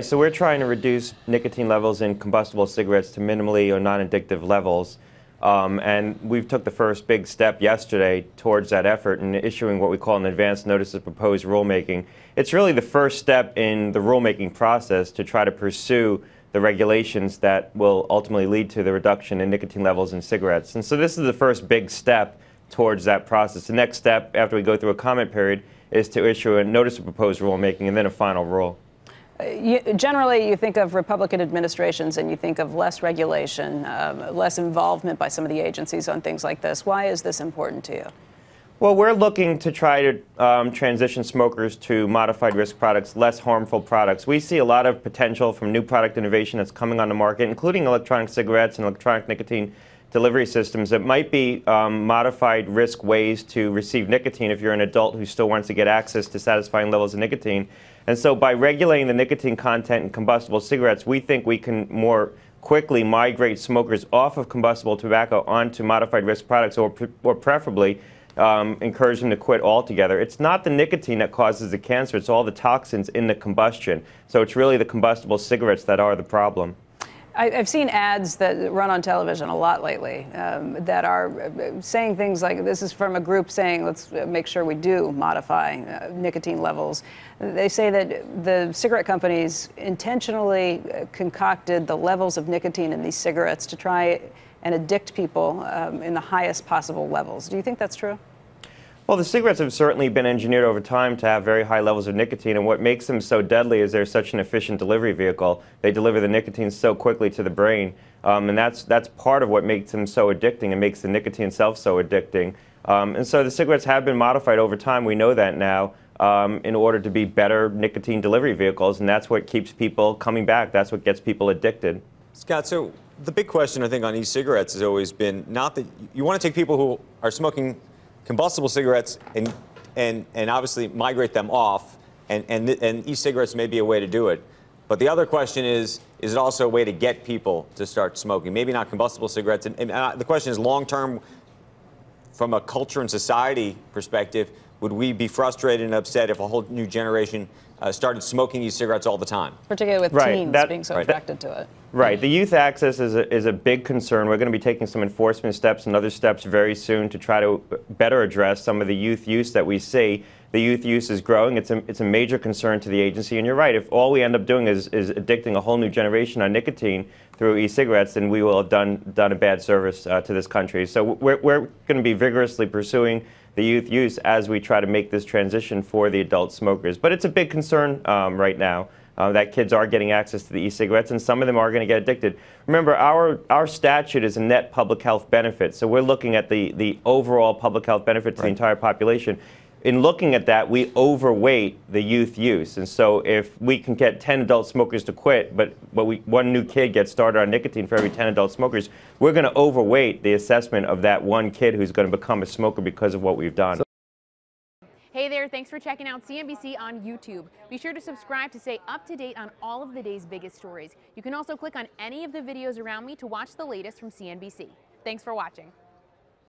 So we're trying to reduce nicotine levels in combustible cigarettes to minimally or non-addictive levels. Um, and we've took the first big step yesterday towards that effort in issuing what we call an advance notice of proposed rulemaking. It's really the first step in the rulemaking process to try to pursue the regulations that will ultimately lead to the reduction in nicotine levels in cigarettes. And so this is the first big step towards that process. The next step, after we go through a comment period, is to issue a notice of proposed rulemaking and then a final rule. You, generally, you think of Republican administrations and you think of less regulation, um, less involvement by some of the agencies on things like this. Why is this important to you? Well, we're looking to try to um, transition smokers to modified risk products, less harmful products. We see a lot of potential from new product innovation that's coming on the market, including electronic cigarettes and electronic nicotine delivery systems that might be um, modified risk ways to receive nicotine if you're an adult who still wants to get access to satisfying levels of nicotine. And so by regulating the nicotine content in combustible cigarettes, we think we can more quickly migrate smokers off of combustible tobacco onto modified risk products or, or preferably um, encourage them to quit altogether. It's not the nicotine that causes the cancer, it's all the toxins in the combustion. So it's really the combustible cigarettes that are the problem. I've seen ads that run on television a lot lately um, that are uh, saying things like this is from a group saying let's uh, make sure we do modify uh, nicotine levels. They say that the cigarette companies intentionally uh, concocted the levels of nicotine in these cigarettes to try and addict people um, in the highest possible levels. Do you think that's true? Well, the cigarettes have certainly been engineered over time to have very high levels of nicotine, and what makes them so deadly is they're such an efficient delivery vehicle. They deliver the nicotine so quickly to the brain, um, and that's, that's part of what makes them so addicting and makes the nicotine itself so addicting. Um, and so the cigarettes have been modified over time, we know that now, um, in order to be better nicotine delivery vehicles, and that's what keeps people coming back. That's what gets people addicted. Scott, so the big question I think on e-cigarettes has always been not that you want to take people who are smoking combustible cigarettes and, and, and obviously migrate them off, and, and, and e-cigarettes may be a way to do it. But the other question is, is it also a way to get people to start smoking? Maybe not combustible cigarettes. And, and uh, the question is long term, from a culture and society perspective, would we be frustrated and upset if a whole new generation uh, started smoking e-cigarettes all the time? Particularly with right, teens that, being so right. attracted to it. Right. The youth access is a, is a big concern. We're going to be taking some enforcement steps and other steps very soon to try to better address some of the youth use that we see. The youth use is growing. It's a, it's a major concern to the agency. And you're right. If all we end up doing is, is addicting a whole new generation on nicotine through e-cigarettes, then we will have done, done a bad service uh, to this country. So we're, we're going to be vigorously pursuing the youth use as we try to make this transition for the adult smokers. But it's a big concern um, right now. Uh, that kids are getting access to the e-cigarettes, and some of them are going to get addicted. Remember, our, our statute is a net public health benefit, so we're looking at the, the overall public health benefit to right. the entire population in looking at that, we overweight the youth use. And so if we can get 10 adult smokers to quit, but, but we, one new kid gets started on nicotine for every 10 adult smokers, we're going to overweight the assessment of that one kid who's going to become a smoker because of what we've done. Hey there, thanks for checking out CNBC on YouTube. Be sure to subscribe to stay up to date on all of the day's biggest stories. You can also click on any of the videos around me to watch the latest from CNBC. Thanks for watching.